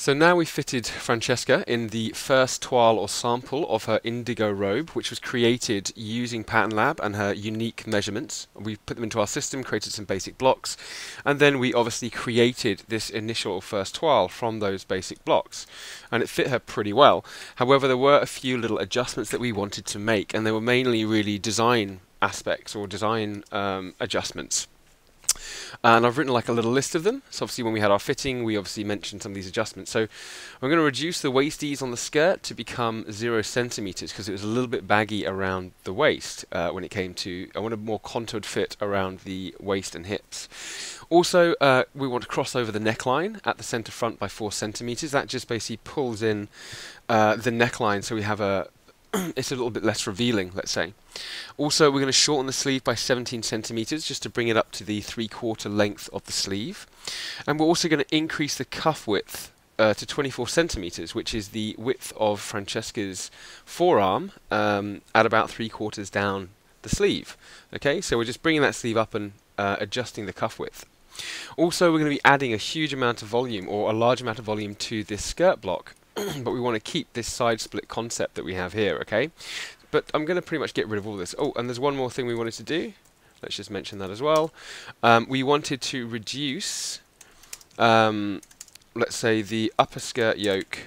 So now we've fitted Francesca in the first toile or sample of her indigo robe, which was created using PatternLab and her unique measurements. We put them into our system, created some basic blocks, and then we obviously created this initial first toile from those basic blocks. And it fit her pretty well. However, there were a few little adjustments that we wanted to make, and they were mainly really design aspects or design um, adjustments. And I've written like a little list of them. So obviously when we had our fitting, we obviously mentioned some of these adjustments. So I'm going to reduce the waist ease on the skirt to become zero centimeters because it was a little bit baggy around the waist uh, when it came to, I want a more contoured fit around the waist and hips. Also, uh, we want to cross over the neckline at the center front by four centimeters. That just basically pulls in uh, the neckline so we have a, it's a little bit less revealing, let's say. Also, we're going to shorten the sleeve by 17 centimeters just to bring it up to the three-quarter length of the sleeve. And we're also going to increase the cuff width uh, to 24 centimeters, which is the width of Francesca's forearm um, at about three quarters down the sleeve. Okay, so we're just bringing that sleeve up and uh, adjusting the cuff width. Also, we're going to be adding a huge amount of volume or a large amount of volume to this skirt block. but we want to keep this side split concept that we have here, okay? But I'm going to pretty much get rid of all this. Oh, and there's one more thing we wanted to do. Let's just mention that as well. Um, we wanted to reduce, um, let's say, the upper skirt yoke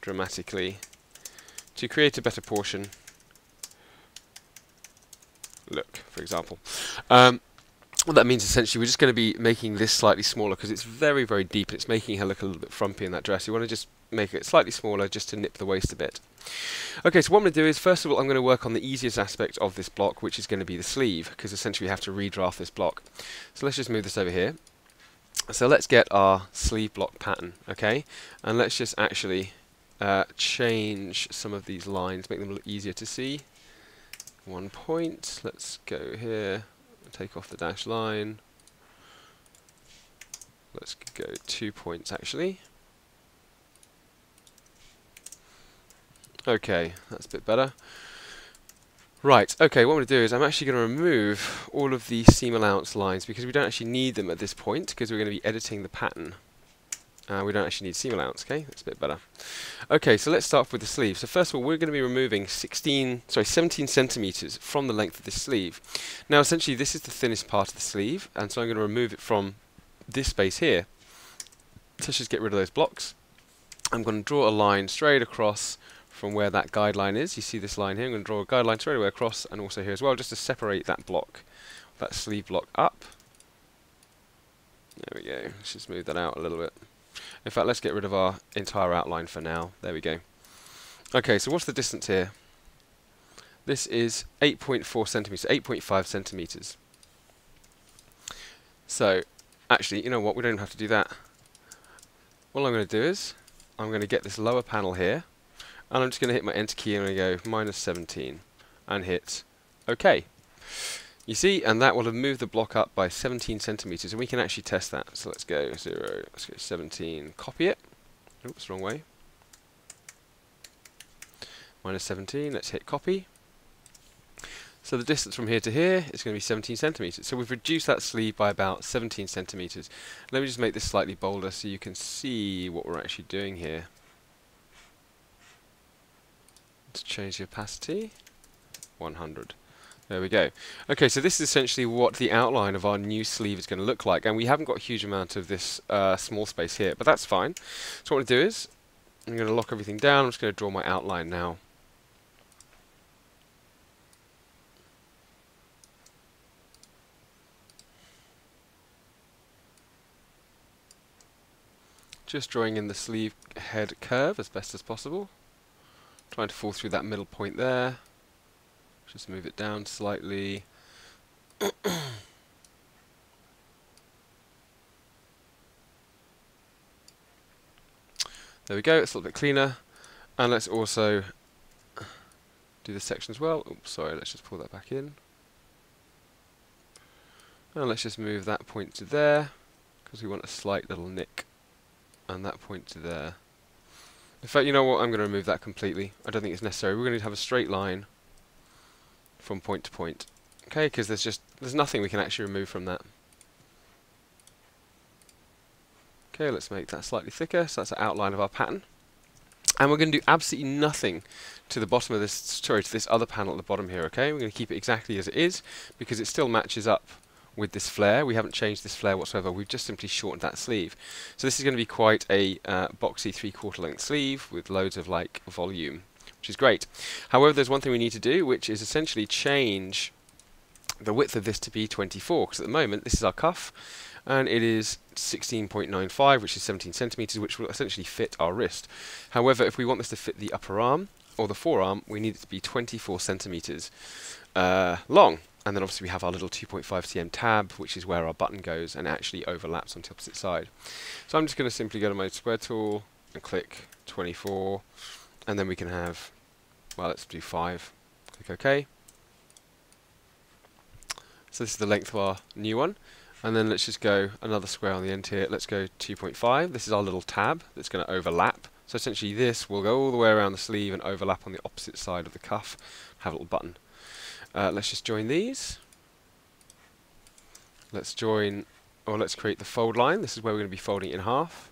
dramatically to create a better portion. Look, for example. Um, what that means essentially we're just going to be making this slightly smaller because it's very very deep and it's making her look a little bit frumpy in that dress. You want to just make it slightly smaller just to nip the waist a bit. Okay, so what I'm going to do is first of all I'm going to work on the easiest aspect of this block which is going to be the sleeve because essentially we have to redraft this block. So let's just move this over here. So let's get our sleeve block pattern, okay? And let's just actually uh, change some of these lines, make them look easier to see. One point, let's go here take off the dash line. Let's go two points actually. Okay, that's a bit better. Right, okay, what I'm going to do is I'm actually going to remove all of the seam allowance lines because we don't actually need them at this point because we're going to be editing the pattern. Uh, we don't actually need seam allowance, okay? That's a bit better. Okay, so let's start with the sleeve. So first of all, we're going to be removing 16, sorry, 17 centimeters from the length of this sleeve. Now, essentially, this is the thinnest part of the sleeve, and so I'm going to remove it from this space here. So let's just get rid of those blocks. I'm going to draw a line straight across from where that guideline is. You see this line here. I'm going to draw a guideline straight away across, and also here as well, just to separate that block, that sleeve block up. There we go. Let's just move that out a little bit. In fact, let's get rid of our entire outline for now. There we go. Okay, so what's the distance here? This is 8.4 centimeters, 8.5 centimeters. So, actually, you know what? We don't have to do that. All I'm going to do is, I'm going to get this lower panel here, and I'm just going to hit my enter key and to go minus 17, and hit OK. You see, and that will have moved the block up by 17 centimeters, and we can actually test that. So let's go 0, let's go 17, copy it. Oops, wrong way. Minus 17, let's hit copy. So the distance from here to here is going to be 17 centimeters. So we've reduced that sleeve by about 17 centimeters. Let me just make this slightly bolder so you can see what we're actually doing here. Let's change the opacity. 100. There we go. Okay, so this is essentially what the outline of our new sleeve is going to look like, and we haven't got a huge amount of this uh, small space here, but that's fine. So what I'm going to do is, I'm going to lock everything down, I'm just going to draw my outline now. Just drawing in the sleeve head curve as best as possible. Trying to fall through that middle point there. Just move it down slightly. there we go, it's a little bit cleaner. And let's also do this section as well. Oops, sorry, let's just pull that back in. And let's just move that point to there, because we want a slight little nick. And that point to there. In fact, you know what, I'm going to remove that completely. I don't think it's necessary. We're going to have a straight line from point to point. Okay, because there's just there's nothing we can actually remove from that. Okay, let's make that slightly thicker, so that's the outline of our pattern. And we're going to do absolutely nothing to the bottom of this, sorry, to this other panel at the bottom here, okay? We're going to keep it exactly as it is, because it still matches up with this flare. We haven't changed this flare whatsoever, we've just simply shortened that sleeve. So this is going to be quite a uh, boxy three-quarter length sleeve with loads of like volume, which is great. However, there's one thing we need to do, which is essentially change the width of this to be 24, because at the moment this is our cuff, and it is 16.95 which is 17 centimeters which will essentially fit our wrist however if we want this to fit the upper arm or the forearm we need it to be 24 centimeters uh, long and then obviously we have our little 2.5 cm tab which is where our button goes and actually overlaps on the opposite side so I'm just going to simply go to my square tool and click 24 and then we can have well let's do 5 click OK so this is the length of our new one and then let's just go another square on the end here. Let's go 2.5. This is our little tab that's going to overlap. So essentially this will go all the way around the sleeve and overlap on the opposite side of the cuff. Have a little button. Uh, let's just join these. Let's join, or let's create the fold line. This is where we're going to be folding it in half.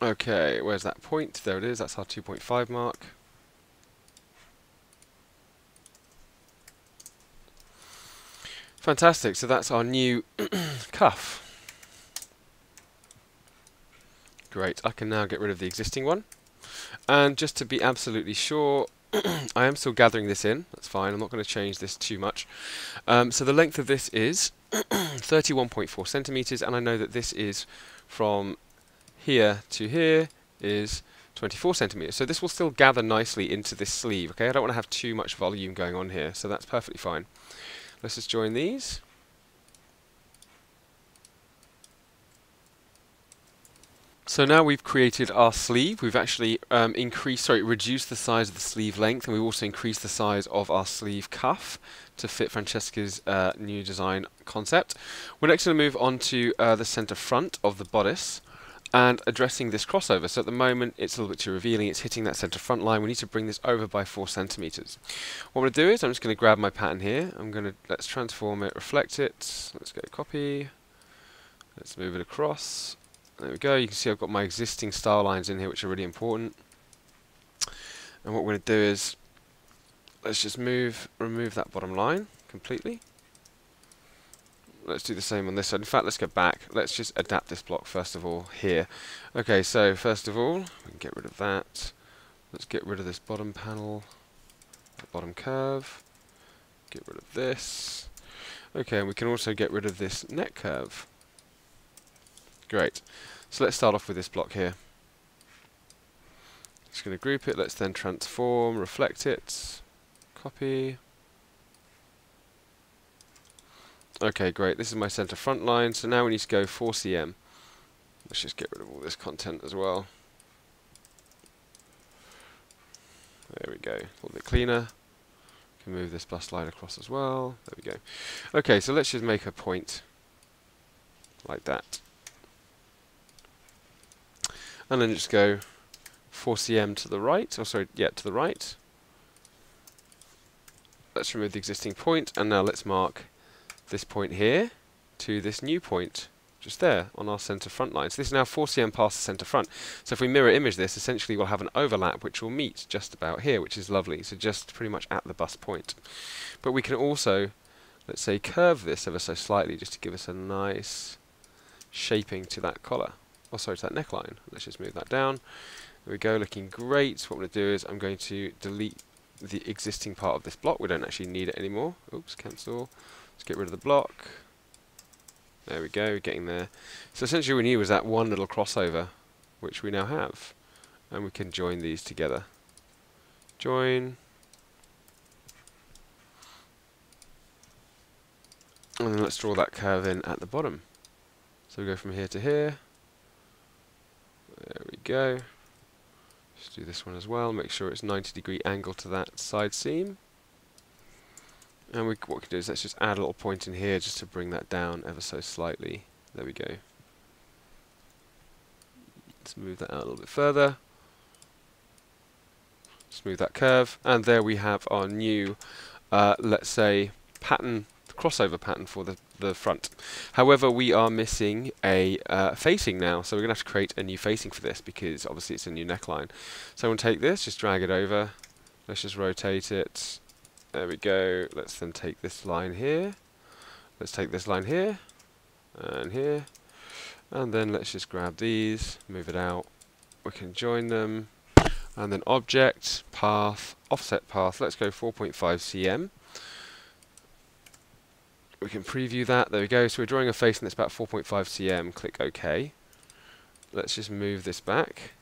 Okay, where's that point? There it is, that's our 2.5 mark. Fantastic, so that's our new cuff. Great, I can now get rid of the existing one. And just to be absolutely sure, I am still gathering this in, that's fine, I'm not going to change this too much. Um, so the length of this is 31.4 centimeters, and I know that this is from here to here is 24 centimeters. So this will still gather nicely into this sleeve, okay? I don't want to have too much volume going on here, so that's perfectly fine. Let's just join these. So now we've created our sleeve, we've actually um, increased, sorry, reduced the size of the sleeve length and we've also increased the size of our sleeve cuff to fit Francesca's uh, new design concept. We're next going to move on to uh, the center front of the bodice and addressing this crossover. So at the moment it's a little bit too revealing, it's hitting that center front line. We need to bring this over by 4 centimeters. What I'm going to do is I'm just going to grab my pattern here. I'm going to, let's transform it, reflect it. Let's go copy. Let's move it across. There we go. You can see I've got my existing style lines in here which are really important. And what we're going to do is let's just move, remove that bottom line completely let's do the same on this side. In fact, let's go back. Let's just adapt this block first of all here. Okay, so first of all, we can get rid of that. Let's get rid of this bottom panel, bottom curve. Get rid of this. Okay, and we can also get rid of this neck curve. Great. So let's start off with this block here. Just going to group it. Let's then transform, reflect it, copy. Okay, great. This is my center front line. So now we need to go 4cm. Let's just get rid of all this content as well. There we go. A little bit cleaner. Can move this bust line across as well. There we go. Okay, so let's just make a point like that. And then just go 4cm to the right. Oh, sorry, yeah, to the right. Let's remove the existing point, and now let's mark this point here to this new point just there on our center front line. So this is now 4 cm past the center front. So if we mirror image this, essentially we'll have an overlap which will meet just about here, which is lovely. So just pretty much at the bust point. But we can also, let's say, curve this ever so slightly just to give us a nice shaping to that collar. Oh, sorry, to that neckline. Let's just move that down. There we go, looking great. What I'm going to do is I'm going to delete the existing part of this block. We don't actually need it anymore. Oops, cancel. Let's get rid of the block. There we go, getting there. So essentially what we need was that one little crossover, which we now have. And we can join these together. Join. And then let's draw that curve in at the bottom. So we go from here to here. There we go. Just do this one as well, make sure it's 90 degree angle to that side seam. And we, what we can do is let's just add a little point in here just to bring that down ever so slightly. There we go. Let's move that out a little bit further. Smooth that curve. And there we have our new, uh, let's say, pattern, crossover pattern for the the front. However, we are missing a uh, facing now, so we're going to have to create a new facing for this because obviously it's a new neckline. So I'm going to take this, just drag it over. Let's just rotate it. There we go. Let's then take this line here. Let's take this line here and here. And then let's just grab these, move it out. We can join them. And then object, path, offset path. Let's go 4.5 cm we can preview that. There we go. So we're drawing a face and it's about 4.5 cm. Click OK. Let's just move this back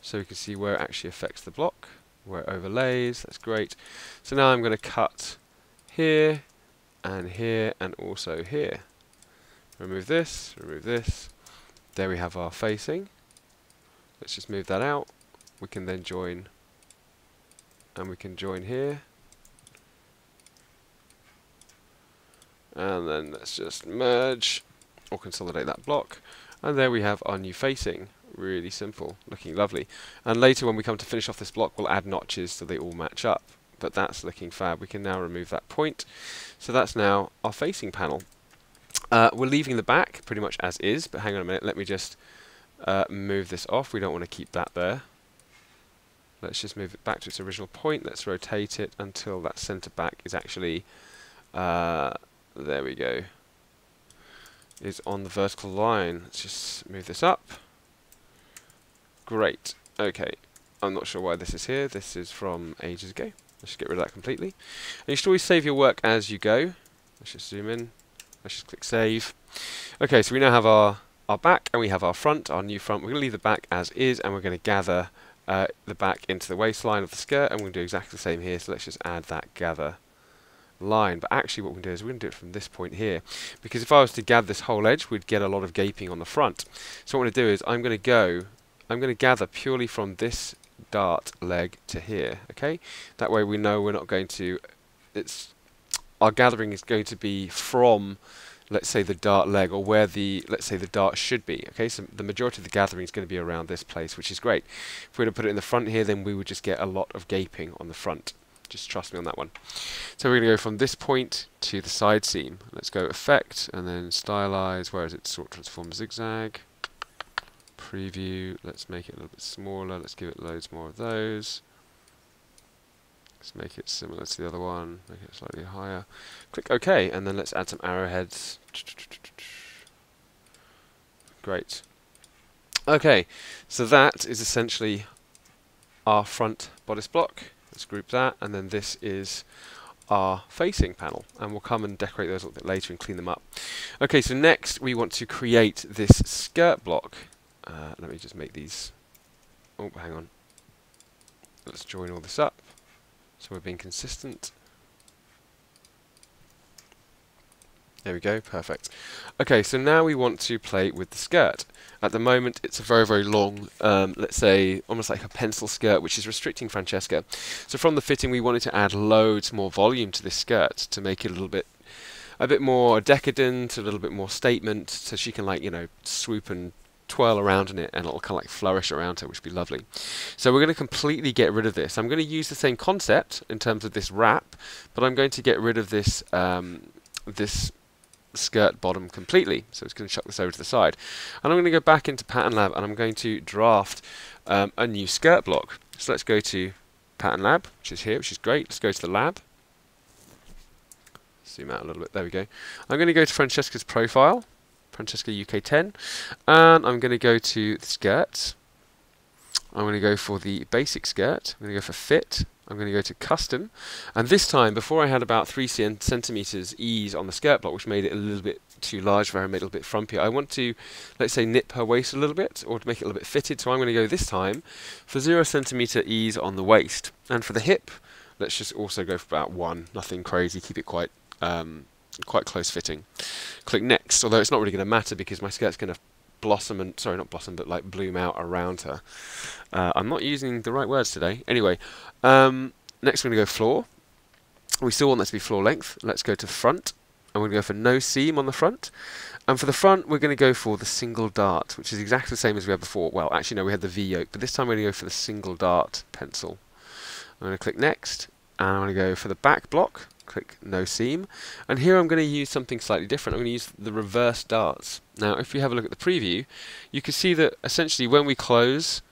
so we can see where it actually affects the block, where it overlays. That's great. So now I'm going to cut here and here and also here. Remove this, remove this. There we have our facing. Let's just move that out. We can then join and we can join here and then let's just merge. Or consolidate that block. And there we have our new facing. Really simple. Looking lovely. And later when we come to finish off this block we'll add notches so they all match up. But that's looking fab. We can now remove that point. So that's now our facing panel. Uh, we're leaving the back pretty much as is. But hang on a minute. Let me just uh, move this off. We don't want to keep that there. Let's just move it back to its original point. Let's rotate it until that center back is actually uh, there we go, is on the vertical line. Let's just move this up. Great. Okay. I'm not sure why this is here. This is from ages ago. Let's just get rid of that completely. And you should always save your work as you go. Let's just zoom in. Let's just click save. Okay, so we now have our, our back and we have our front, our new front. We're going to leave the back as is and we're going to gather uh, the back into the waistline of the skirt and we're going to do exactly the same here. So let's just add that gather line. But actually what we can do is we're going to do it from this point here. Because if I was to gather this whole edge we'd get a lot of gaping on the front. So what I'm going to do is I'm going to go I'm going to gather purely from this dart leg to here okay? That way we know we're not going to it's our gathering is going to be from let's say the dart leg or where the let's say the dart should be okay? So the majority of the gathering is going to be around this place which is great. If we were to put it in the front here then we would just get a lot of gaping on the front just trust me on that one. So we're going to go from this point to the side seam. Let's go Effect and then Stylize. Where is it? Sort Transform Zigzag. Preview. Let's make it a little bit smaller. Let's give it loads more of those. Let's make it similar to the other one. Make it slightly higher. Click OK, and then let's add some arrowheads. Great. Okay, so that is essentially our front bodice block. Let's group that, and then this is our facing panel and we'll come and decorate those a little bit later and clean them up. Okay, so next we want to create this skirt block. Uh, let me just make these, oh hang on, let's join all this up so we're being consistent. There we go, perfect. Okay, so now we want to play with the skirt. At the moment, it's a very, very long, um, let's say, almost like a pencil skirt, which is restricting Francesca. So from the fitting, we wanted to add loads more volume to this skirt to make it a little bit a bit more decadent, a little bit more statement, so she can like, you know, swoop and twirl around in it and it'll kind of like flourish around her, which would be lovely. So we're going to completely get rid of this. I'm going to use the same concept in terms of this wrap, but I'm going to get rid of this um, this skirt bottom completely. So it's going to chuck this over to the side. And I'm going to go back into PatternLab and I'm going to draft um, a new skirt block. So let's go to PatternLab, which is here, which is great. Let's go to the lab. Zoom out a little bit. There we go. I'm going to go to Francesca's profile, Francesca UK10, and I'm going to go to the. I'm going to go for the basic skirt. I'm going to go for fit. I'm going to go to custom and this time before I had about 3 centimeters ease on the skirt block which made it a little bit too large for her, made it a little bit frumpier. I want to let's say nip her waist a little bit or to make it a little bit fitted so I'm going to go this time for 0 centimeter ease on the waist and for the hip let's just also go for about 1 nothing crazy keep it quite um, quite close fitting. Click next although it's not really going to matter because my skirt's going to blossom and sorry not blossom but like bloom out around her. Uh, I'm not using the right words today. Anyway um, next we're going to go floor. We still want that to be floor length. Let's go to front and we're going to go for no seam on the front. And for the front we're going to go for the single dart which is exactly the same as we had before. Well actually no we had the V yoke but this time we're going to go for the single dart pencil. I'm going to click next and I'm going to go for the back block click no seam. And here I'm going to use something slightly different. I'm going to use the reverse darts. Now if we have a look at the preview, you can see that essentially when we close,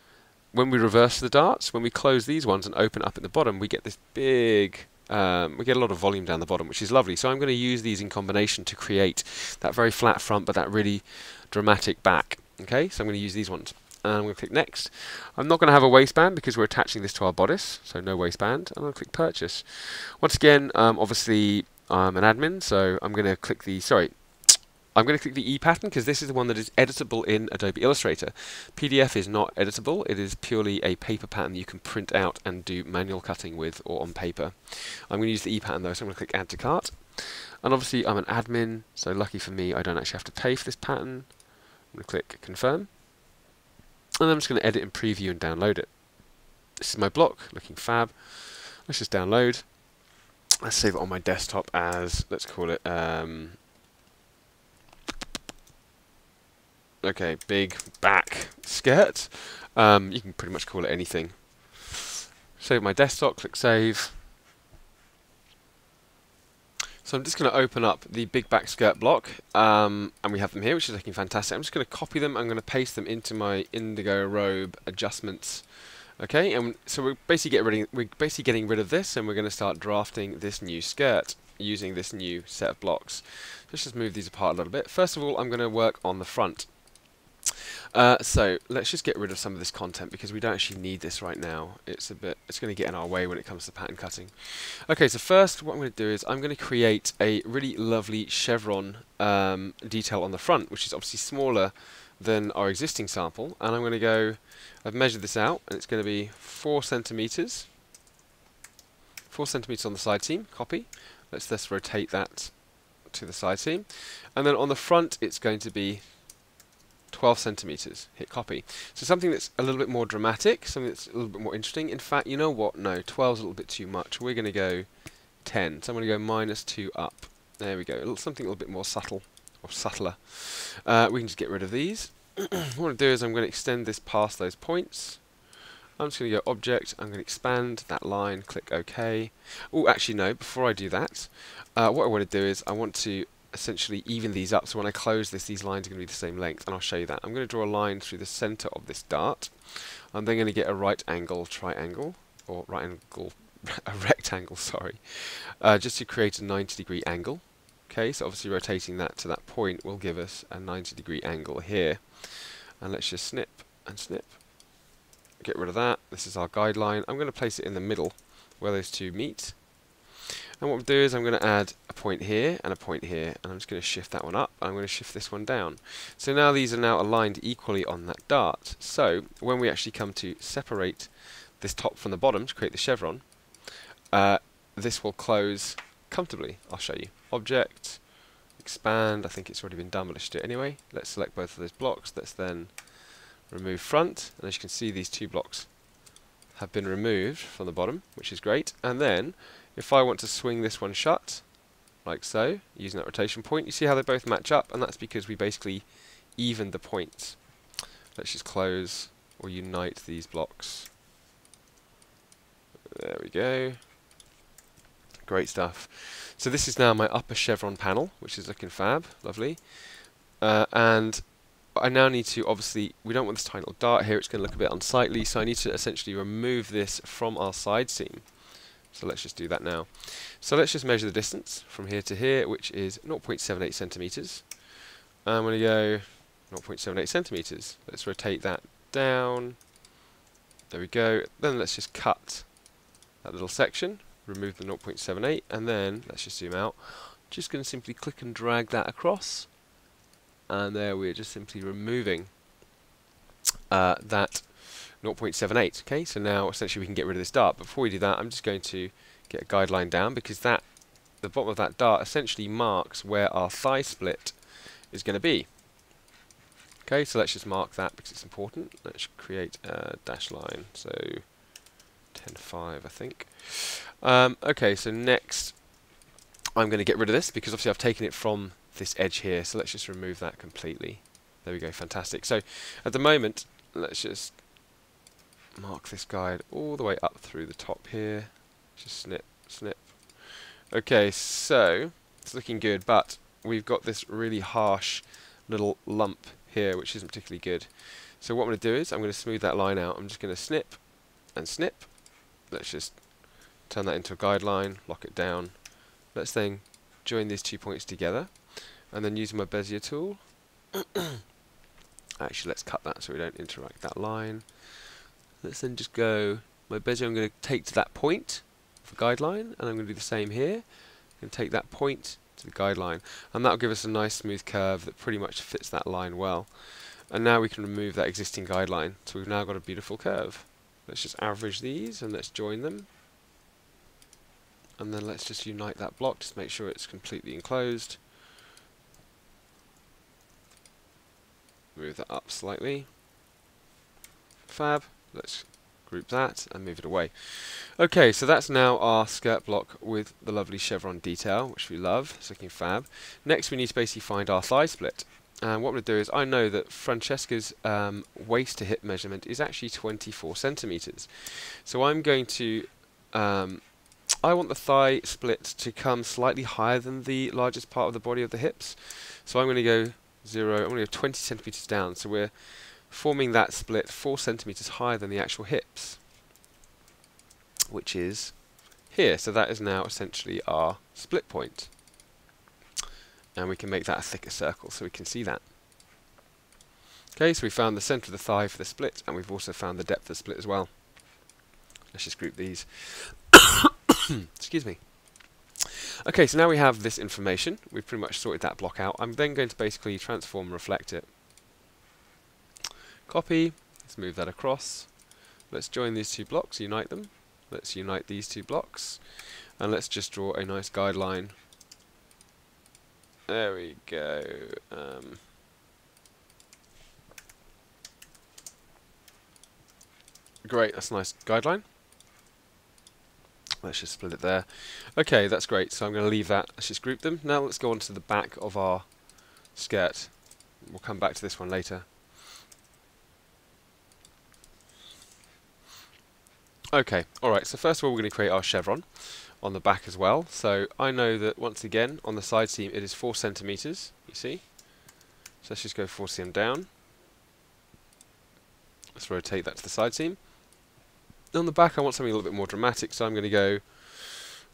when we reverse the darts, when we close these ones and open up at the bottom, we get this big um, we get a lot of volume down the bottom, which is lovely. So I'm going to use these in combination to create that very flat front, but that really dramatic back. Okay, so I'm going to use these ones. And I'm going to click next. I'm not going to have a waistband because we're attaching this to our bodice, so no waistband. and to click purchase. Once again, um, obviously I'm an admin, so I'm going to click the, sorry, I'm going to click the E pattern because this is the one that is editable in Adobe Illustrator. PDF is not editable, it is purely a paper pattern you can print out and do manual cutting with or on paper. I'm going to use the E pattern though, so I'm going to click Add to Cart. And obviously I'm an admin, so lucky for me I don't actually have to pay for this pattern. I'm going to click Confirm. And I'm just going to edit and preview and download it. This is my block, looking fab. Let's just download. Let's save it on my desktop as, let's call it, um, okay, big back skirt. Um, you can pretty much call it anything. Save my desktop, click save. So I'm just going to open up the big back skirt block, um, and we have them here, which is looking fantastic. I'm just going to copy them. I'm going to paste them into my Indigo robe adjustments. Okay, and so we're basically rid we're basically getting rid of this, and we're going to start drafting this new skirt using this new set of blocks. Let's just move these apart a little bit. First of all, I'm going to work on the front. Uh, so let's just get rid of some of this content because we don't actually need this right now. It's a bit, it's going to get in our way when it comes to pattern cutting. Okay, so first what I'm going to do is I'm going to create a really lovely chevron um, detail on the front, which is obviously smaller than our existing sample. And I'm going to go, I've measured this out, and it's going to be four centimeters. Four centimeters on the side seam. Copy. Let's just rotate that to the side seam, and then on the front it's going to be 12 centimeters. Hit copy. So something that's a little bit more dramatic, something that's a little bit more interesting. In fact, you know what? No, 12 is a little bit too much. We're going to go 10. So I'm going to go minus 2 up. There we go. A little, something a little bit more subtle or subtler. Uh, we can just get rid of these. what I'm going to do is I'm going to extend this past those points. I'm just going to go Object, I'm going to expand that line, click OK. Oh, actually no, before I do that, uh, what I want to do is I want to essentially even these up. So when I close this, these lines are going to be the same length, and I'll show you that. I'm going to draw a line through the center of this dart. I'm then going to get a right angle triangle, or right angle, a rectangle, sorry, uh, just to create a 90 degree angle. Okay, so obviously rotating that to that point will give us a 90 degree angle here. And let's just snip and snip. Get rid of that. This is our guideline. I'm going to place it in the middle where those two meet. And what we'll do is I'm going to add a point here and a point here, and I'm just going to shift that one up, and I'm going to shift this one down. So now these are now aligned equally on that dart. So when we actually come to separate this top from the bottom to create the chevron, uh, this will close comfortably. I'll show you. Object, expand, I think it's already been done, but let's do it anyway. Let's select both of those blocks. Let's then remove front, and as you can see these two blocks have been removed from the bottom, which is great. And then if I want to swing this one shut, like so, using that rotation point, you see how they both match up, and that's because we basically evened the points. Let's just close or unite these blocks. There we go. Great stuff. So this is now my upper chevron panel, which is looking fab, lovely. Uh, and I now need to, obviously, we don't want this tiny little dart here, it's going to look a bit unsightly, so I need to essentially remove this from our side seam. So let's just do that now. So let's just measure the distance from here to here, which is 0.78 centimeters. I'm going to go 0.78 centimeters. Let's rotate that down. There we go. Then let's just cut that little section, remove the 0.78, and then let's just zoom out. Just going to simply click and drag that across, and there we're just simply removing uh, that 0.78. Okay, so now essentially we can get rid of this dart. Before we do that, I'm just going to get a guideline down because that the bottom of that dart essentially marks where our thigh split is going to be. Okay, so let's just mark that because it's important. Let's create a dash line. So 10.5, I think. Um, okay, so next I'm going to get rid of this because obviously I've taken it from this edge here. So let's just remove that completely. There we go, fantastic. So at the moment, let's just mark this guide all the way up through the top here. Just snip, snip. Okay, so it's looking good, but we've got this really harsh little lump here, which isn't particularly good. So what I'm going to do is I'm going to smooth that line out. I'm just going to snip and snip. Let's just turn that into a guideline, lock it down. Let's then join these two points together, and then using my Bezier tool, actually let's cut that so we don't interact that line. Let's then just go, my Bezier I'm going to take to that point for guideline, and I'm going to do the same here. I'm going to take that point to the guideline, and that'll give us a nice smooth curve that pretty much fits that line well. And now we can remove that existing guideline, so we've now got a beautiful curve. Let's just average these and let's join them. And then let's just unite that block, just make sure it's completely enclosed. Move that up slightly. Fab. Let's group that and move it away. Okay, so that's now our skirt block with the lovely chevron detail, which we love. It's looking fab. Next we need to basically find our thigh split. And what I'm going to do is I know that Francesca's um, waist to hip measurement is actually 24 centimeters. So I'm going to, um, I want the thigh split to come slightly higher than the largest part of the body of the hips. So I'm going to go zero, I'm going to go 20 centimeters down. So we're forming that split 4 centimeters higher than the actual hips, which is here. So that is now essentially our split point and we can make that a thicker circle so we can see that. Okay, so we found the centre of the thigh for the split, and we've also found the depth of the split as well. Let's just group these. Excuse me. Okay, so now we have this information. We've pretty much sorted that block out. I'm then going to basically transform and reflect it. Copy. Let's move that across. Let's join these two blocks, unite them. Let's unite these two blocks. And let's just draw a nice guideline there we go. Um, great, that's a nice guideline. Let's just split it there. Okay, that's great. So I'm going to leave that. Let's just group them. Now let's go on to the back of our skirt. We'll come back to this one later. Okay, alright, so first of all we're going to create our chevron on the back as well. So I know that once again on the side seam it is 4 centimeters. You see? So let's just go 4 cm down. Let's rotate that to the side seam. On the back I want something a little bit more dramatic, so I'm going to go,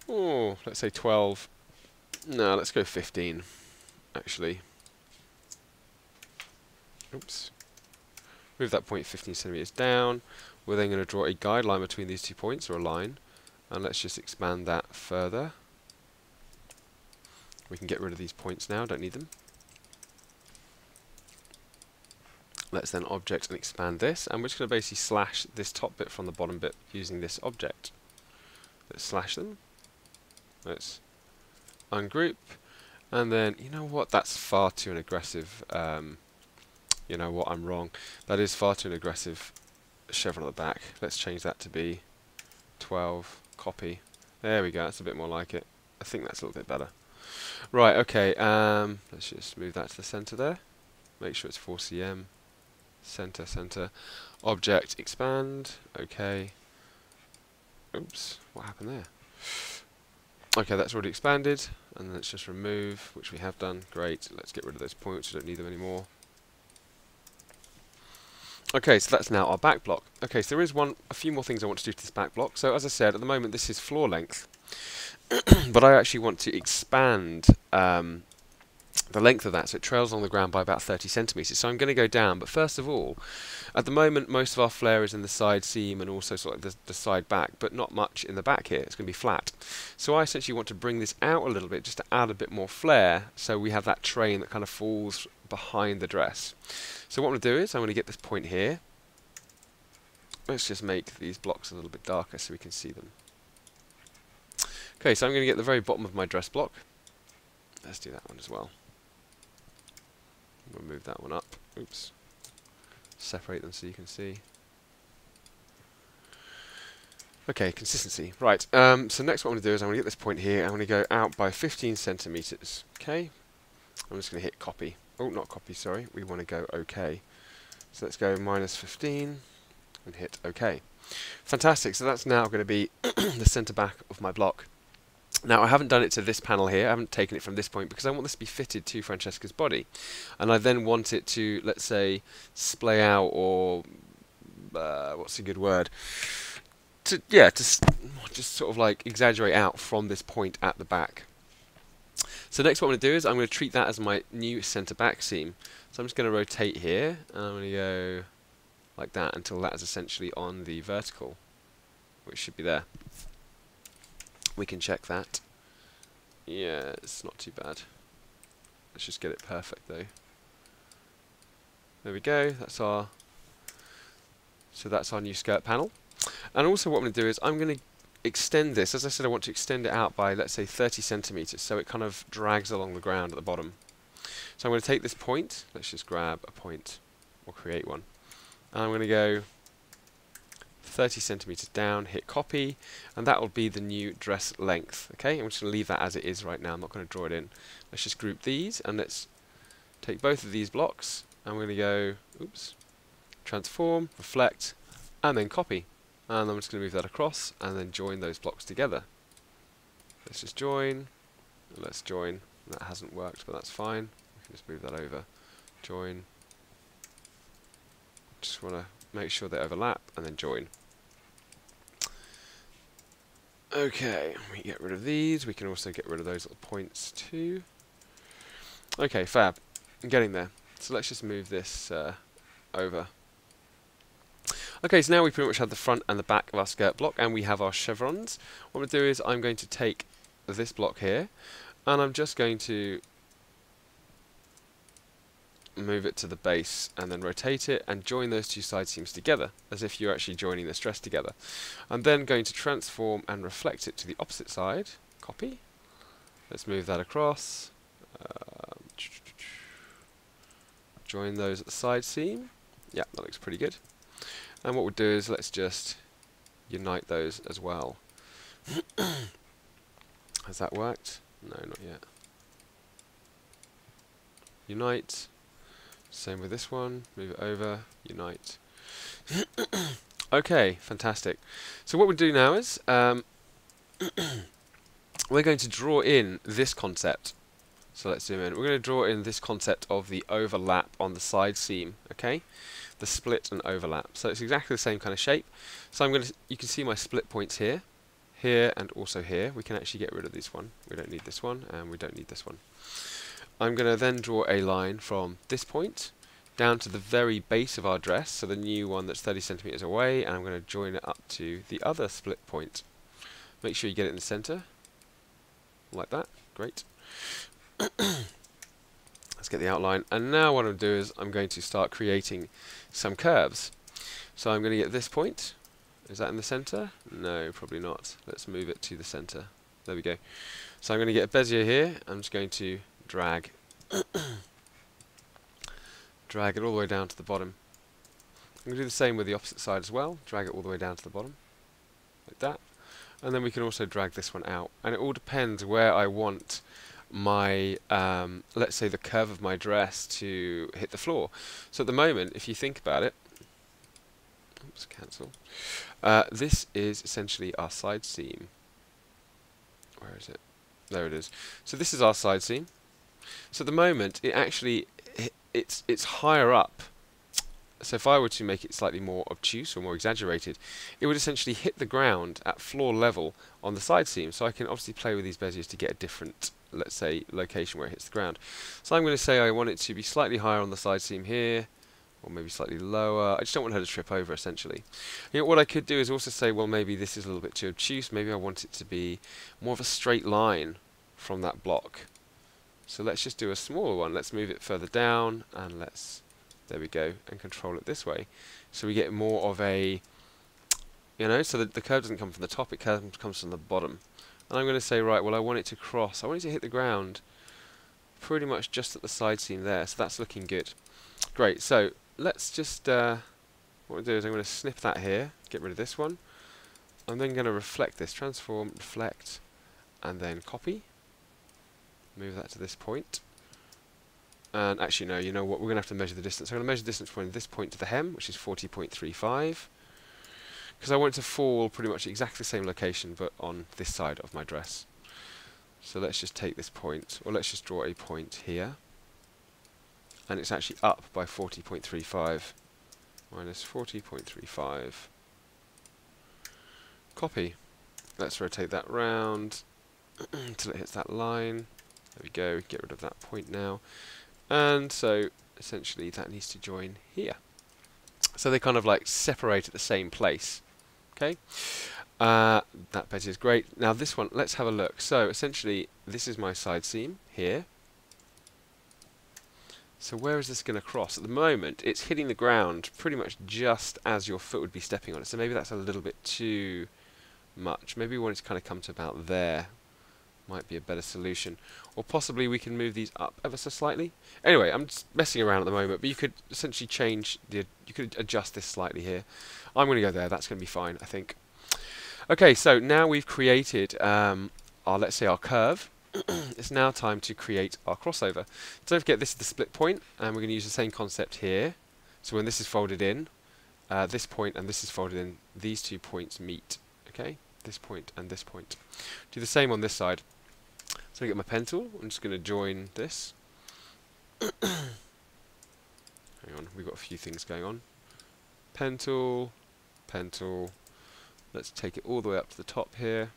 oh, let's say 12. No, let's go 15, actually. Oops. Move that point 15 centimeters down. We're then going to draw a guideline between these two points, or a line and let's just expand that further. We can get rid of these points now, don't need them. Let's then object and expand this and we're just going to basically slash this top bit from the bottom bit using this object. Let's slash them. Let's ungroup and then you know what? That's far too an aggressive um, you know what? I'm wrong. That is far too an aggressive chevron at the back let's change that to be 12 copy. There we go, that's a bit more like it. I think that's a little bit better. Right, okay, um, let's just move that to the center there. Make sure it's 4cm. Center, center. Object, expand. Okay. Oops, what happened there? Okay, that's already expanded. And let's just remove, which we have done. Great, let's get rid of those points, we don't need them anymore. Okay, so that's now our back block. Okay, so there is one, a few more things I want to do to this back block. So as I said, at the moment this is floor length, but I actually want to expand um, the length of that so it trails on the ground by about 30 centimeters. So I'm going to go down, but first of all, at the moment most of our flare is in the side seam and also sort of the, the side back, but not much in the back here. It's going to be flat. So I essentially want to bring this out a little bit just to add a bit more flare so we have that train that kind of falls behind the dress. So what I'm going to do is I'm going to get this point here. Let's just make these blocks a little bit darker so we can see them. Okay, so I'm going to get the very bottom of my dress block. Let's do that one as well. We'll move that one up. Oops. Separate them so you can see. Okay, consistency. Right, um, so next what I'm going to do is I'm going to get this point here. I'm going to go out by 15 centimeters. Okay, I'm just going to hit copy. Oh, not copy, sorry. We want to go OK. So let's go minus 15 and hit OK. Fantastic. So that's now going to be the centre back of my block. Now I haven't done it to this panel here, I haven't taken it from this point because I want this to be fitted to Francesca's body. And I then want it to, let's say, splay out or, uh, what's a good word? To, yeah, to just sort of like exaggerate out from this point at the back. So next what I'm going to do is I'm going to treat that as my new centre back seam. So I'm just going to rotate here and I'm going to go like that until that is essentially on the vertical, which should be there. We can check that. Yeah, it's not too bad. Let's just get it perfect though. There we go, that's our so that's our new skirt panel. And also what I'm going to do is I'm going to extend this. As I said, I want to extend it out by, let's say, 30 centimeters, so it kind of drags along the ground at the bottom. So I'm going to take this point. Let's just grab a point or create one. And I'm going to go 30 centimeters down, hit copy, and that will be the new dress length. Okay, I'm just going to leave that as it is right now. I'm not going to draw it in. Let's just group these, and let's take both of these blocks. I'm going to go, oops, transform, reflect, and then copy. And I'm just going to move that across, and then join those blocks together. Let's just join. Let's join. That hasn't worked, but that's fine. We can just move that over. Join. Just want to make sure they overlap, and then join. Okay, we get rid of these. We can also get rid of those little points too. Okay, fab. I'm getting there. So let's just move this uh, over. Okay, so now we pretty much have the front and the back of our skirt block, and we have our chevrons. What I'm going to do is I'm going to take this block here, and I'm just going to move it to the base and then rotate it and join those two side seams together as if you're actually joining the dress together. I'm then going to transform and reflect it to the opposite side. Copy. Let's move that across. Um, join those at the side seam. Yeah, that looks pretty good. And what we'll do is let's just unite those as well. Has that worked? No, not yet. Unite. Same with this one. Move it over. Unite. okay, fantastic. So what we'll do now is um, we're going to draw in this concept. So let's zoom in. We're going to draw in this concept of the overlap on the side seam. Okay, the split and overlap. So it's exactly the same kind of shape. So I'm going to. You can see my split points here, here, and also here. We can actually get rid of this one. We don't need this one, and we don't need this one. I'm going to then draw a line from this point down to the very base of our dress, so the new one that's 30 centimeters away, and I'm going to join it up to the other split point. Make sure you get it in the center, like that. Great. Get the outline. And now what I'm going to do is I'm going to start creating some curves. So I'm going to get this point. Is that in the center? No, probably not. Let's move it to the center. There we go. So I'm going to get a bezier here. I'm just going to drag drag it all the way down to the bottom. I'm going to do the same with the opposite side as well, drag it all the way down to the bottom, like that. And then we can also drag this one out. And it all depends where I want my, um, let's say the curve of my dress to hit the floor. So at the moment, if you think about it, oops, cancel, uh, this is essentially our side seam. Where is it? There it is. So this is our side seam. So at the moment, it actually it's it's higher up. So if I were to make it slightly more obtuse or more exaggerated, it would essentially hit the ground at floor level on the side seam. So I can obviously play with these beziers to get a different, let's say, location where it hits the ground. So I'm going to say I want it to be slightly higher on the side seam here, or maybe slightly lower. I just don't want her to trip over, essentially. You know, what I could do is also say, well, maybe this is a little bit too obtuse. Maybe I want it to be more of a straight line from that block. So let's just do a smaller one. Let's move it further down and let's, there we go, and control it this way. So we get more of a, you know, so the, the curve doesn't come from the top, it comes, comes from the bottom. And I'm going to say, right, well I want it to cross, I want it to hit the ground pretty much just at the side seam there, so that's looking good. Great, so let's just, uh, what we'll do is I'm going to snip that here, get rid of this one. I'm then going to reflect this, transform, reflect, and then copy move that to this point. And actually, no, you know what, we're going to have to measure the distance. I'm going to measure the distance from this point to the hem, which is 40.35. Because I want it to fall pretty much exactly the same location, but on this side of my dress. So let's just take this point, or let's just draw a point here. And it's actually up by 40.35 minus 40.35. Copy. Let's rotate that round until it hits that line. There we go, get rid of that point now. And so essentially that needs to join here. So they kind of like separate at the same place. Okay, uh, that bed is great. Now this one, let's have a look. So essentially this is my side seam here. So where is this going to cross? At the moment, it's hitting the ground pretty much just as your foot would be stepping on it. So maybe that's a little bit too much. Maybe we want it to kind of come to about there. Might be a better solution. Or possibly we can move these up ever so slightly. Anyway, I'm just messing around at the moment, but you could essentially change, the, you could adjust this slightly here. I'm going to go there. That's going to be fine, I think. Okay, so now we've created um, our, let's say, our curve. it's now time to create our crossover. Don't forget this is the split point and we're going to use the same concept here. So when this is folded in, uh, this point and this is folded in, these two points meet. Okay, this point and this point. Do the same on this side. So I get my pen tool, I'm just going to join this. Hang on, we've got a few things going on. Pen tool, pen tool. Let's take it all the way up to the top here.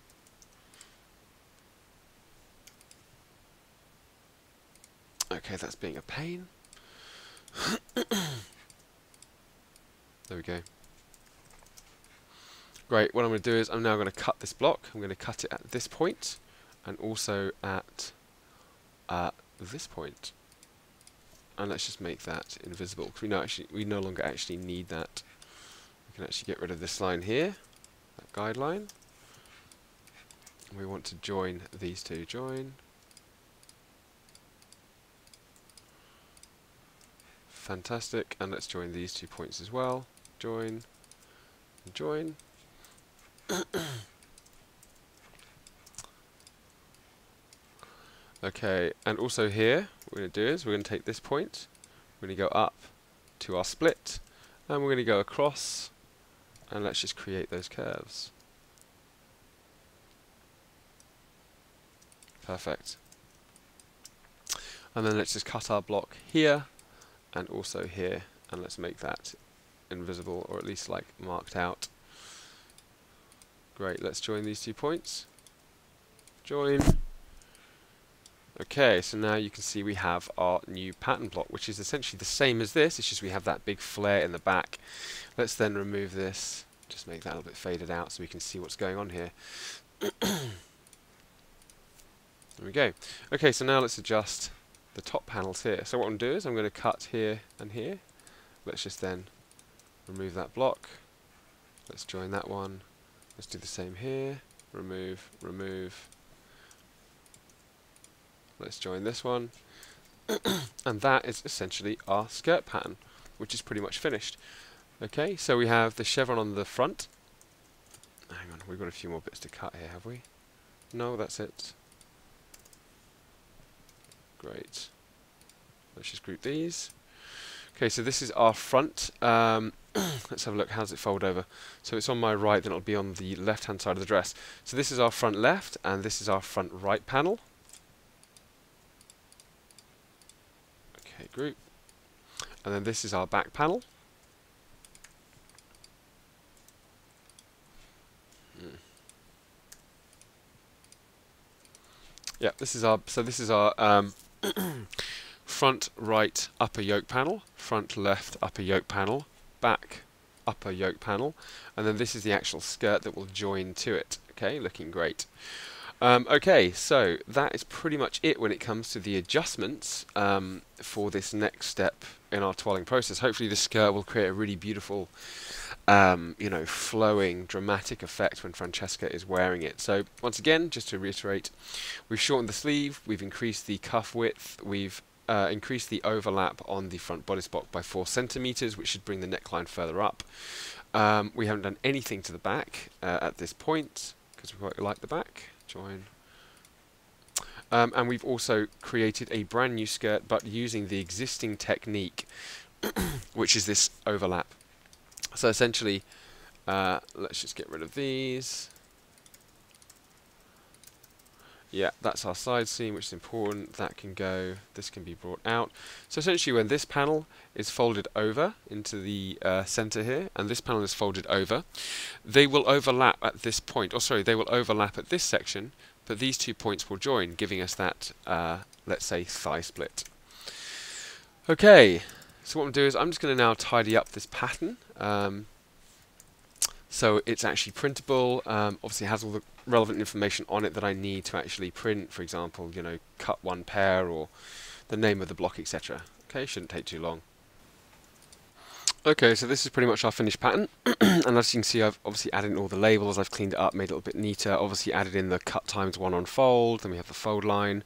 Okay, that's being a pain. there we go. Great, what I'm going to do is I'm now going to cut this block. I'm going to cut it at this point and also at uh, this point. And let's just make that invisible because we, know actually, we no longer actually need that. Can actually get rid of this line here, that guideline. We want to join these two. Join. Fantastic. And let's join these two points as well. Join. Join. okay, and also here, what we're going to do is we're going to take this point, we're going to go up to our split, and we're going to go across, and let's just create those curves. Perfect. And then let's just cut our block here, and also here and let's make that invisible or at least like marked out great let's join these two points join okay so now you can see we have our new pattern block which is essentially the same as this it's just we have that big flare in the back let's then remove this just make that a little bit faded out so we can see what's going on here there we go okay so now let's adjust the top panels here. So what I'm going to do is I'm going to cut here and here. Let's just then remove that block. Let's join that one. Let's do the same here. Remove, remove. Let's join this one. and that is essentially our skirt pattern, which is pretty much finished. Okay, so we have the chevron on the front. Hang on, we've got a few more bits to cut here, have we? No, that's it. Great. Let's just group these. Okay, so this is our front. Um, let's have a look. How does it fold over? So it's on my right, then it'll be on the left-hand side of the dress. So this is our front left, and this is our front right panel. Okay, group. And then this is our back panel. Hmm. Yeah, this is our so this is our um, front right upper yoke panel, front left upper yoke panel, back upper yoke panel, and then this is the actual skirt that will join to it. Okay, looking great. Um, okay, so that is pretty much it when it comes to the adjustments um, for this next step in our twirling process. Hopefully the skirt will create a really beautiful, um, you know, flowing, dramatic effect when Francesca is wearing it. So once again, just to reiterate, we've shortened the sleeve, we've increased the cuff width, we've uh, increased the overlap on the front bodice block by 4 centimeters, which should bring the neckline further up. Um, we haven't done anything to the back uh, at this point, because we quite like the back. Join. Um, and we've also created a brand new skirt, but using the existing technique, which is this overlap. So essentially, uh, let's just get rid of these. Yeah, that's our side seam, which is important. That can go, this can be brought out. So essentially when this panel is folded over into the uh, center here, and this panel is folded over, they will overlap at this point, or sorry, they will overlap at this section, but these two points will join, giving us that, uh, let's say, thigh split. Okay, so what I'm doing is I'm just going to now tidy up this pattern. Um, so it's actually printable. Um, obviously, has all the relevant information on it that I need to actually print. For example, you know, cut one pair or the name of the block, etc. Okay, shouldn't take too long. Okay, so this is pretty much our finished pattern, and as you can see I've obviously added in all the labels, I've cleaned it up, made it a little bit neater, obviously added in the cut times one on fold, then we have the fold line,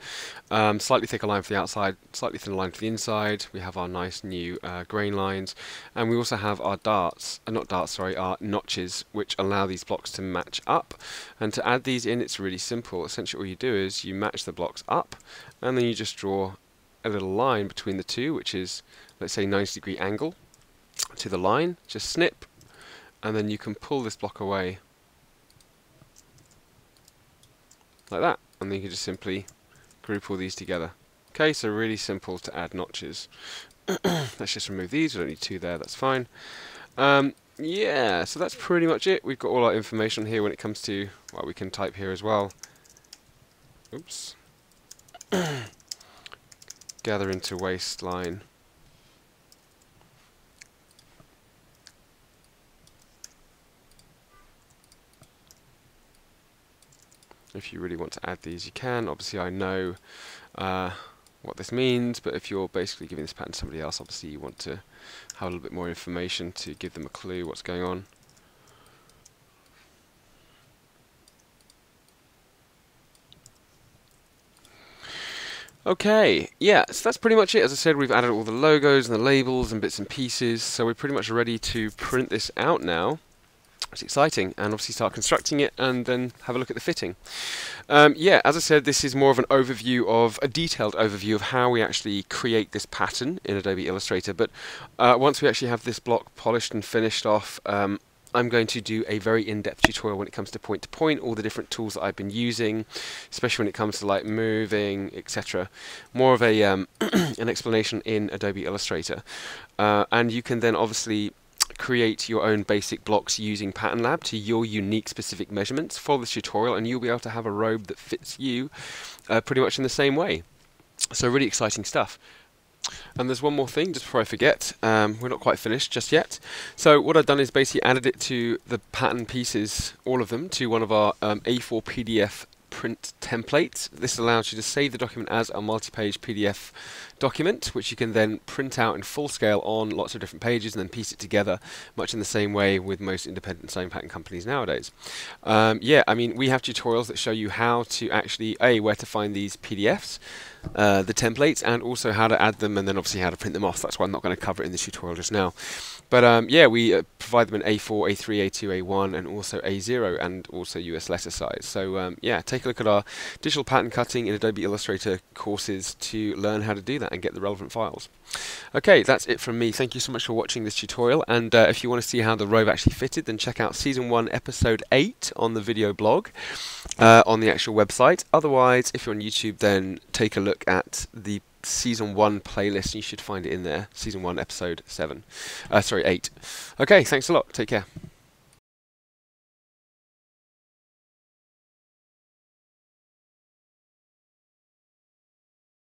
um, slightly thicker line for the outside, slightly thinner line for the inside, we have our nice new uh, grain lines, and we also have our darts, uh, not darts, sorry, our notches, which allow these blocks to match up, and to add these in it's really simple, essentially all you do is you match the blocks up, and then you just draw a little line between the two, which is, let's say 90 degree angle, to the line, just snip, and then you can pull this block away like that, and then you can just simply group all these together. Okay, so really simple to add notches. Let's just remove these, we don't need two there, that's fine. Um, yeah, so that's pretty much it. We've got all our information here when it comes to, well, we can type here as well. Oops. Gather into waistline. If you really want to add these you can obviously I know uh, what this means but if you're basically giving this pattern to somebody else obviously you want to have a little bit more information to give them a clue what's going on Okay, yeah, so that's pretty much it. As I said, we've added all the logos and the labels and bits and pieces, so we're pretty much ready to print this out now. It's exciting, and obviously start constructing it and then have a look at the fitting. Um, yeah, as I said, this is more of an overview of a detailed overview of how we actually create this pattern in Adobe Illustrator. But uh, once we actually have this block polished and finished off, um, I'm going to do a very in-depth tutorial when it comes to point-to-point, -point, all the different tools that I've been using, especially when it comes to like moving, etc. More of a um, an explanation in Adobe Illustrator, uh, and you can then obviously create your own basic blocks using PatternLab to your unique specific measurements. Follow this tutorial and you'll be able to have a robe that fits you uh, pretty much in the same way. So really exciting stuff. And there's one more thing, just before I forget, um, we're not quite finished just yet. So what I've done is basically added it to the pattern pieces, all of them, to one of our um, A4 PDF print template. This allows you to save the document as a multi-page PDF document, which you can then print out in full scale on lots of different pages and then piece it together, much in the same way with most independent sewing pattern companies nowadays. Um, yeah, I mean, we have tutorials that show you how to actually, A, where to find these PDFs, uh, the templates, and also how to add them, and then obviously how to print them off. That's why I'm not going to cover it in this tutorial just now. But um, yeah, we uh, provide them in A4, A3, A2, A1, and also A0, and also US letter size. So um, yeah, take a look at our digital pattern cutting in Adobe Illustrator courses to learn how to do that and get the relevant files. Okay, that's it from me. Thank you so much for watching this tutorial, and uh, if you want to see how the robe actually fitted, then check out Season 1, Episode 8 on the video blog, uh, on the actual website. Otherwise, if you're on YouTube, then take a look at the season one playlist. You should find it in there. Season one, episode seven. Uh, sorry, eight. Okay, thanks a lot. Take care.